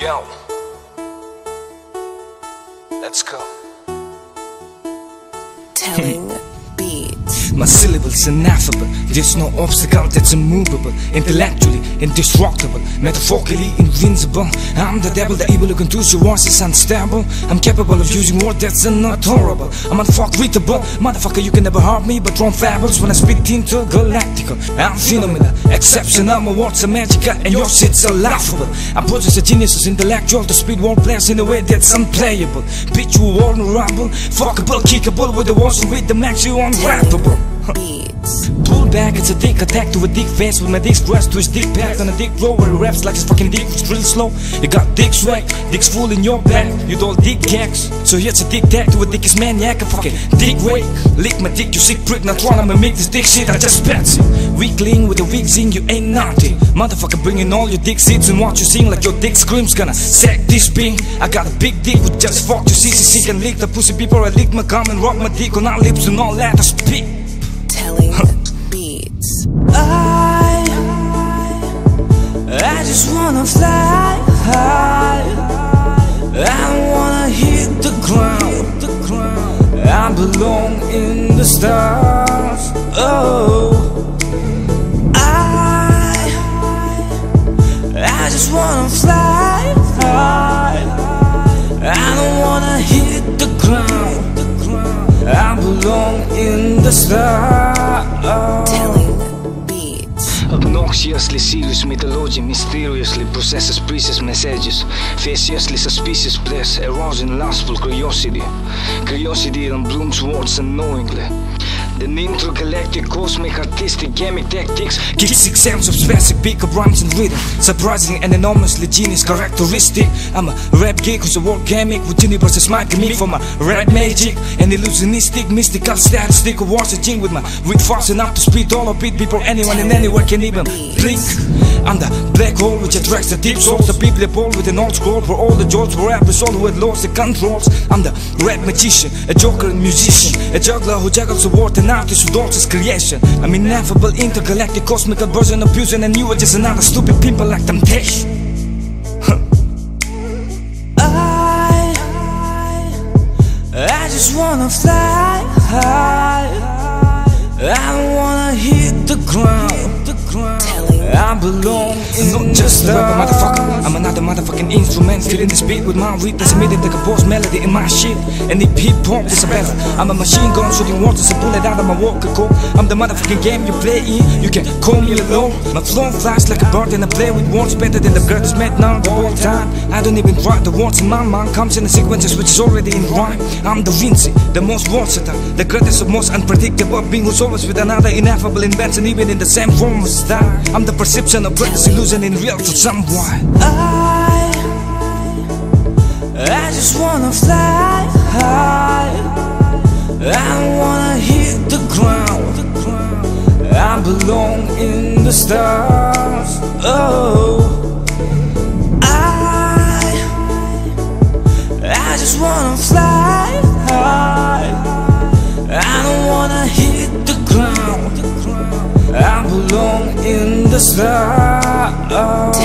Yo. Let's go. Telling beats. My syllables ineffable. There's no obstacle that's immovable. Intellectually indestructible. Metaphorically invincible. I'm the devil, the evil who can do your voice is unstable. I'm capable of using words that's not horrible. I'm unfuckreadable. Motherfucker, you can never harm me, but wrong fables when I speak intergalactical. I'm phenomenal, exceptional. My words are magical, and your shit's are laughable. I possess a genius, intellectual to speed world players in a way that's unplayable. Bitch, you vulnerable, fuckable, kickable with the words with the max, you unwrappable. Beats. Pull back, it's a dick attack to a dick face with my dick stressed to his dick packed on a dick flow where he raps like his fucking dick was real slow. You got dick swag, dick's full in your back, you don't dick gags. So here's a dick tag to a dickest maniac, a fucking dick wake. Lick my dick, you sick prick, not trying to make this dick shit, I just fancy. Weakling with a weak zing, you ain't nothing. Motherfucker bringing all your dick seeds and what you sing like your dick screams gonna sack this being. I got a big dick with just fuck you CCC can lick the pussy people, I lick my gum and rock my dick on our lips and all that I speak. Telling beats. I, I just wanna fly high. I wanna hit the ground. I belong in the stars. Oh, I, I just wanna fly high. I don't wanna hit the ground. I belong in the stars. Telling. Obnoxiously serious mythology, mysteriously processes precious messages, facetiously suspicious bliss, erosion, lustful curiosity, curiosity that blooms words unknowingly. Then intergalactic, cosmic, artistic, gamic tactics. Kicks exams of specific pickup rhymes and rhythm. Surprising and enormously genius characteristic. I'm a rap geek who's a world gamic With universes my gimmick for my rap magic. And illusionistic, mystical, statistic a jing with my wit fast enough to speed all of it Before anyone and anywhere can even blink. I'm the black hole which attracts the deep souls. The biblical with an old scroll For all the jolts for every soul who had lost the controls. I'm the rap magician, a joker and musician A juggler who juggles the word an artist who does creation. I'm ineffable, intergalactic, cosmical version of fusion And you are just another stupid pimple like temptation I, I just wanna fly high. I don't wanna hit the ground belong in Not just a rapper, motherfucker. I'm another motherfucking instrument Feeling this beat with my weed That's emitted like a boss melody in my shit. And if hip hop is a battle I'm a machine gun shooting waters A bullet out of my walker coat I'm the motherfucking game you play in You can call me alone. My flow flies like a bird And I play with words better than the greatest man now the whole time. I don't even write The words in my mind. Comes in a sequences which is already in rhyme. I'm da Vinci, the most versatile The greatest of most unpredictable Being who's always with another ineffable invention Even in the same form as that. I'm the perception of greatest illusion in real to someone. I, I just wanna fly high. I wanna hit the ground. I belong in the stars. Oh the stars.